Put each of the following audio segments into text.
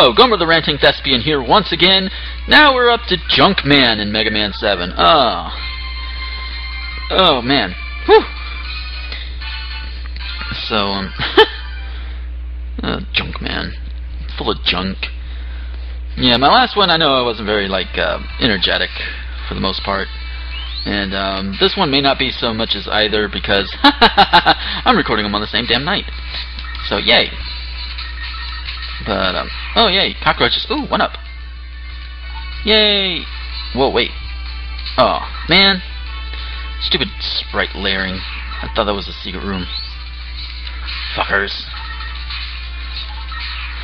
Hello, Gomer the Ranting Thespian here once again. Now we're up to Junkman in Mega Man 7. Oh. Oh, man. Whew. So, um... uh, Junkman. Full of junk. Yeah, my last one, I know I wasn't very, like, uh, energetic for the most part. And, um, this one may not be so much as either because I'm recording them on the same damn night. So, yay. But, um, oh, yay, cockroaches. Ooh, one up. Yay. Whoa, wait. Oh, man. Stupid sprite layering. I thought that was a secret room. Fuckers.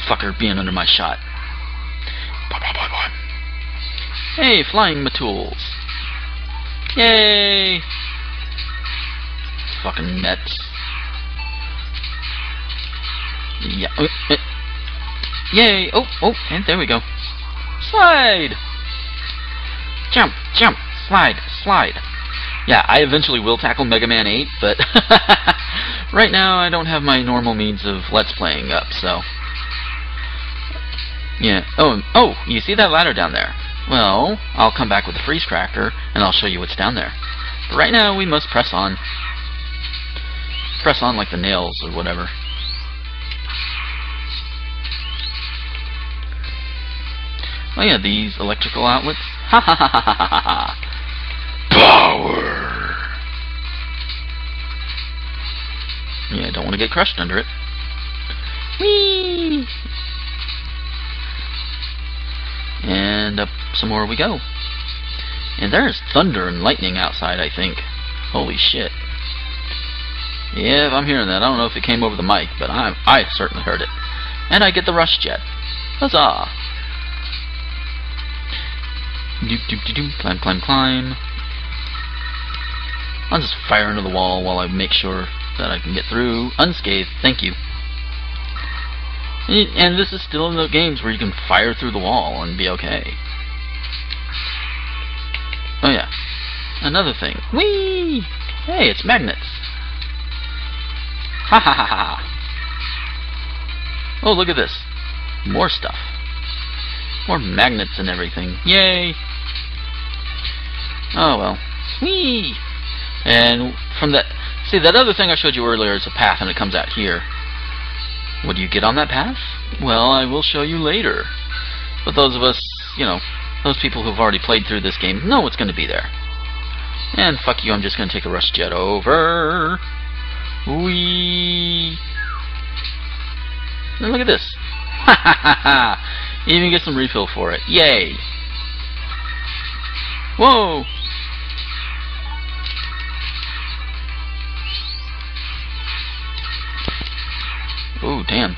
Fucker being under my shot. Bye, bye, bye, Hey, flying matools. Yay! Fucking nets. Yeah. Yay! Oh, oh, and there we go. Slide! Jump, jump, slide, slide. Yeah, I eventually will tackle Mega Man 8, but right now I don't have my normal means of Let's Playing up, so... Yeah. Oh, oh, you see that ladder down there? Well, I'll come back with the freeze cracker, and I'll show you what's down there. But right now, we must press on. Press on like the nails or whatever. Oh yeah, these electrical outlets. Ha ha ha ha ha ha Power! Yeah, I don't want to get crushed under it. Whee! And up some more we go. And there's thunder and lightning outside, I think. Holy shit. Yeah, if I'm hearing that, I don't know if it came over the mic, but I I certainly heard it. And I get the rush jet. Huzzah! Doop doop doop doop. Climb, climb, climb. I'll just fire into the wall while I make sure that I can get through unscathed. Thank you. And this is still in the games where you can fire through the wall and be okay. Oh yeah. Another thing. Whee! Hey, it's magnets. Ha ha ha ha. Oh, look at this. More stuff. More magnets and everything. Yay! Oh well. Whee! And from that, see that other thing I showed you earlier is a path and it comes out here. What do you get on that path? Well, I will show you later. But those of us, you know, those people who've already played through this game know what's going to be there. And fuck you, I'm just going to take a rush jet over. Wee. And look at this. Ha ha ha ha. Even get some refill for it. Yay. Whoa. Ooh, damn.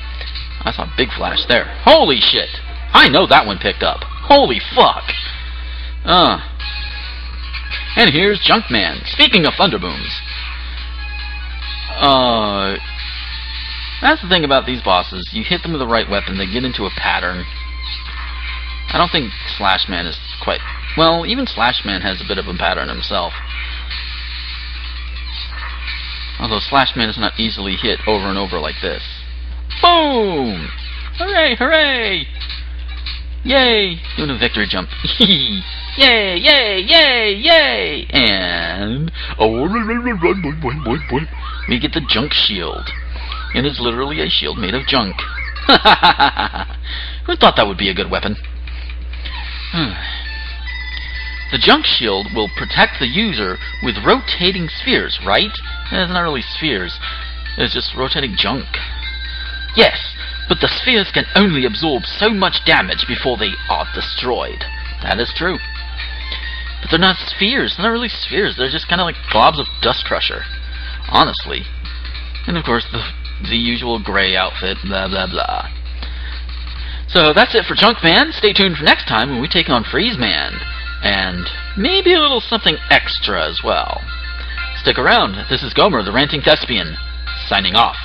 I saw a big flash there. Holy shit! I know that one picked up. Holy fuck! Uh. And here's Junkman. Speaking of Thunderbooms. Uh. That's the thing about these bosses. You hit them with the right weapon, they get into a pattern. I don't think Slashman is quite... Well, even Slashman has a bit of a pattern himself. Although Slashman is not easily hit over and over like this. Boom! Hooray, hooray! Yay! Doing a victory jump. yay, yay, yay, yay! And oh, we get the junk shield. And it's literally a shield made of junk. Who thought that would be a good weapon? Hmm. the junk shield will protect the user with rotating spheres, right? Eh, it's not really spheres. It's just rotating junk. Yes, but the spheres can only absorb so much damage before they are destroyed. That is true. But they're not spheres. They're not really spheres. They're just kind of like blobs of dust crusher. Honestly. And of course, the, the usual gray outfit, blah blah blah. So that's it for Junk Man. Stay tuned for next time when we take on Freeze Man. And maybe a little something extra as well. Stick around. This is Gomer, the Ranting Thespian, signing off.